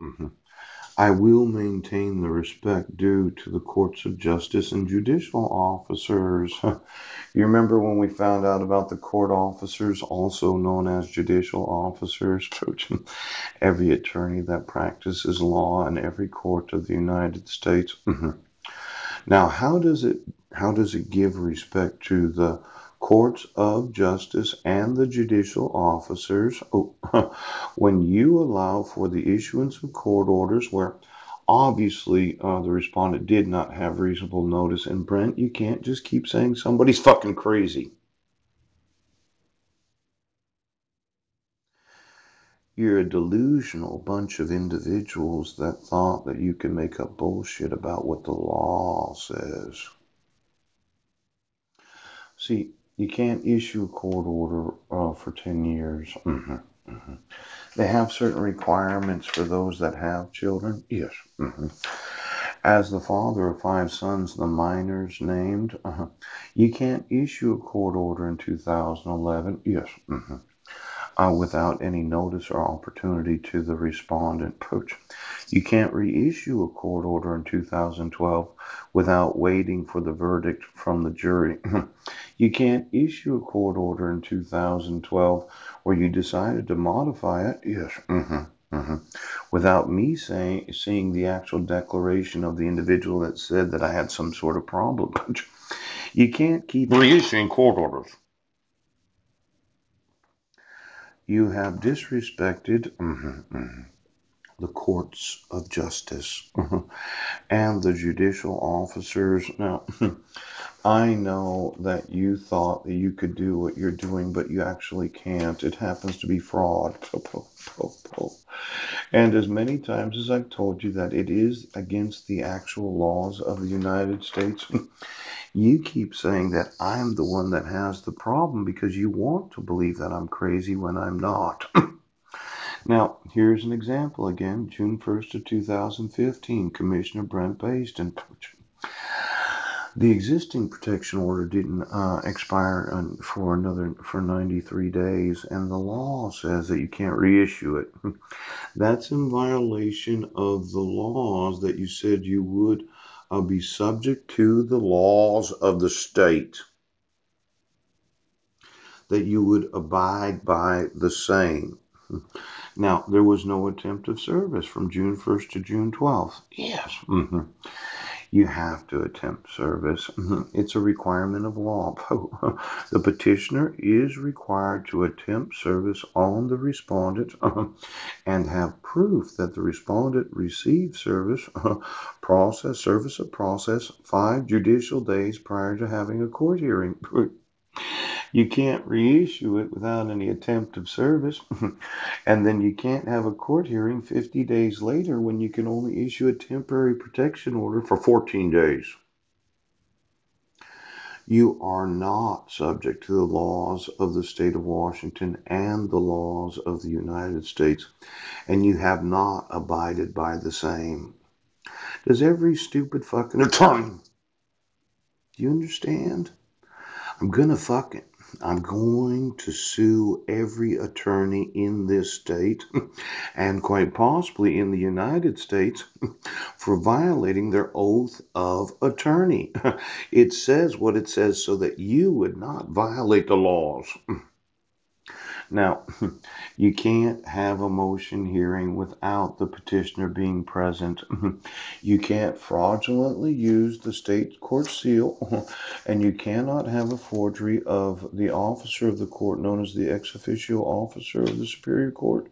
Mhm. I will maintain the respect due to the courts of justice and judicial officers. you remember when we found out about the court officers, also known as judicial officers? every attorney that practices law in every court of the United States. Mhm. now, how does it how does it give respect to the courts of justice and the judicial officers oh, when you allow for the issuance of court orders where obviously uh, the respondent did not have reasonable notice. And Brent, you can't just keep saying somebody's fucking crazy. You're a delusional bunch of individuals that thought that you can make up bullshit about what the law says. See, you can't issue a court order uh, for 10 years. Mm-hmm, mm-hmm. They have certain requirements for those that have children. Yes. Mm-hmm. As the father of five sons, the minors named, uh-huh. you can't issue a court order in 2011. Yes. Uh, without any notice or opportunity to the respondent. You can't reissue a court order in 2012 without waiting for the verdict from the jury. you can't issue a court order in 2012 where you decided to modify it. Yes. Mm-hmm. Mm-hmm. Without me saying, seeing the actual declaration of the individual that said that I had some sort of problem. you can't keep reissuing court orders you have disrespected mm-hmm, mm-hmm, the courts of justice mm-hmm, and the judicial officers. Now, I know that you thought that you could do what you're doing, but you actually can't. It happens to be fraud. And as many times as I've told you that it is against the actual laws of the United States, you keep saying that I'm the one that has the problem because you want to believe that I'm crazy when I'm not. now, here's an example again. June 1st of 2015, Commissioner Brent Basden. The existing protection order didn't uh, expire for another for 93 days, and the law says that you can't reissue it. That's in violation of the laws that you said you would I'll be subject to the laws of the state, that you would abide by the same. Now, there was no attempt of service from June 1st to June 12th. Yes. Mm-hmm you have to attempt service. Mm-hmm. It's a requirement of law. the petitioner is required to attempt service on the respondent and have proof that the respondent received service, process, service of process five judicial days prior to having a court hearing. You can't reissue it without any attempt of service. and then you can't have a court hearing 50 days later when you can only issue a temporary protection order for 14 days. You are not subject to the laws of the state of Washington and the laws of the United States, and you have not abided by the same. Does every stupid fucking attorney, do you understand? I'm gonna fucking I'm going to sue every attorney in this state and quite possibly in the United States for violating their oath of attorney. It says what it says so that you would not violate the laws. Now, you can't have a motion hearing without the petitioner being present. You can't fraudulently use the state court seal, and you cannot have a forgery of the officer of the court known as the ex officio officer of the Superior Court.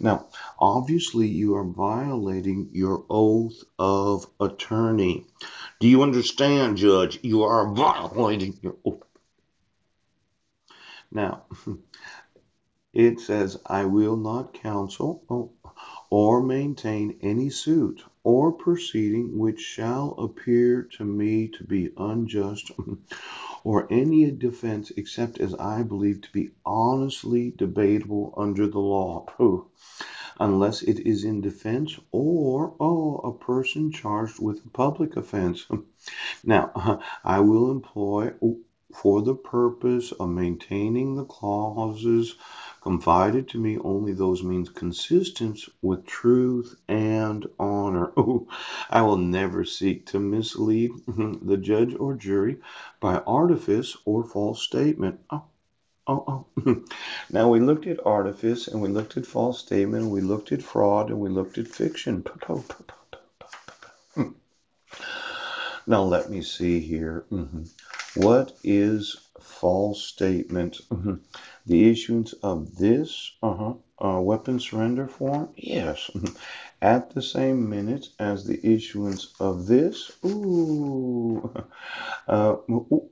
Now, obviously, you are violating your oath of attorney. Do you understand, Judge? You are violating your oath. Now, it says, I will not counsel or maintain any suit or proceeding which shall appear to me to be unjust or any defense except as I believe to be honestly debatable under the law. Unless it is in defense or oh, a person charged with a public offense. Now, I will employ for the purpose of maintaining the clauses confided to me only those means consistent with truth and honor. Oh, I will never seek to mislead the judge or jury by artifice or false statement. Oh, oh, oh. now we looked at artifice and we looked at false statement and we looked at fraud and we looked at fiction. Now let me see here. Mm-hmm. What is false statement? Mm-hmm. The issuance of this uh-huh, uh, weapon surrender form? Yes. Mm-hmm. At the same minute as the issuance of this? Ooh. Uh, ooh,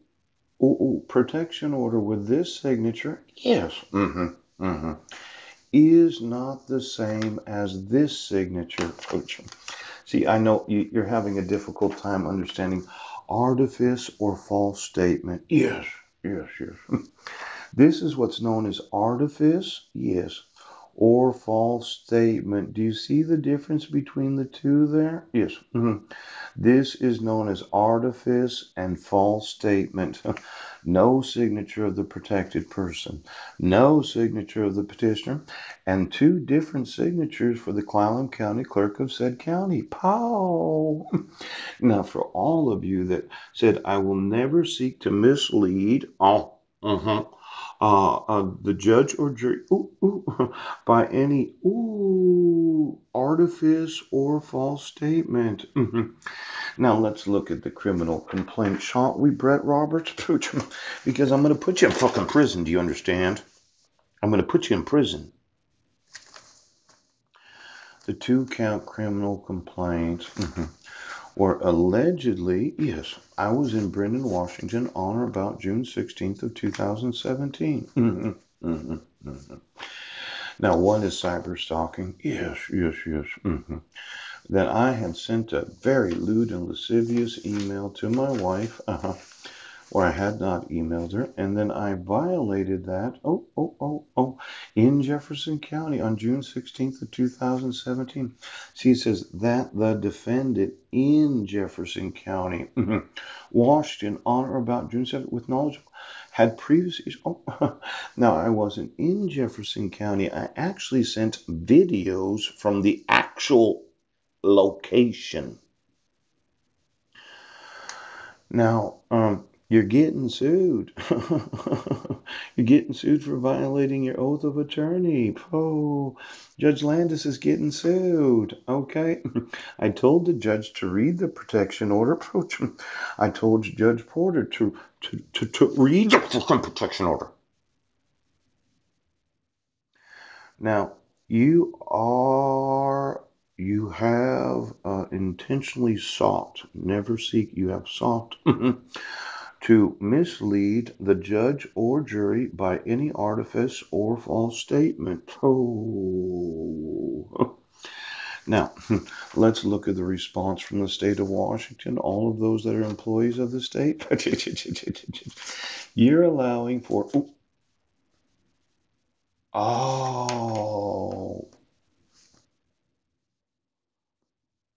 ooh, ooh. Protection order with this signature? Yes. Mm-hmm. Mm-hmm. Is not the same as this signature. See, I know you're having a difficult time understanding artifice or false statement. Yes, yes, yes. this is what's known as artifice, yes, or false statement. Do you see the difference between the two there? Yes. Mm-hmm. This is known as artifice and false statement. no signature of the protected person, no signature of the petitioner, and two different signatures for the Clallam County Clerk of said county. Pow! Now, for all of you that said, I will never seek to mislead, oh, uh-huh uh, uh, the judge or jury ooh, ooh, by any ooh, artifice or false statement. Mm-hmm. Now let's look at the criminal complaint, shan't we, Brett Roberts? because I'm going to put you in fucking prison. Do you understand? I'm going to put you in prison. The two count criminal complaint. Where allegedly, yes, I was in Brinnon, Washington on or about June 16th of 2017. Mm-hmm, mm-hmm, mm-hmm. Now, what is cyber stalking? Yes, yes, yes. That I had sent a very lewd and lascivious email to my wife. Uh-huh or I had not emailed her, and then I violated that. Oh, oh, oh, oh, in Jefferson County on June 16th of 2017. See, it says that the defendant in Jefferson County, Washington, on or about June 7th, with knowledge had previously. Oh, now I wasn't in Jefferson County. I actually sent videos from the actual location. Now, um, you're getting sued. You're getting sued for violating your oath of attorney. Oh, Judge Landis is getting sued. Okay. I told the judge to read the protection order. I told Judge Porter to, to, to, to read the protection order. Now, you are you have uh, intentionally sought, never seek, you have sought to mislead the judge or jury by any artifice or false statement. Oh. Now, let's look at the response from the state of Washington, all of those that are employees of the state. You're allowing for. Oh,